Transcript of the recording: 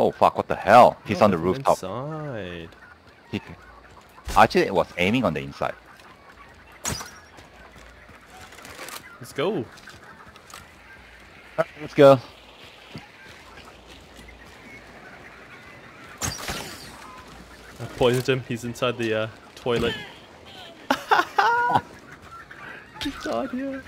Oh fuck! What the hell? He's Oh, on the rooftop. Inside. He, actually, it was aiming on the inside. Let's go. Let's go. I poisoned him. He's inside the uh, toilet. He died here.